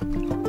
Thank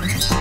Bye.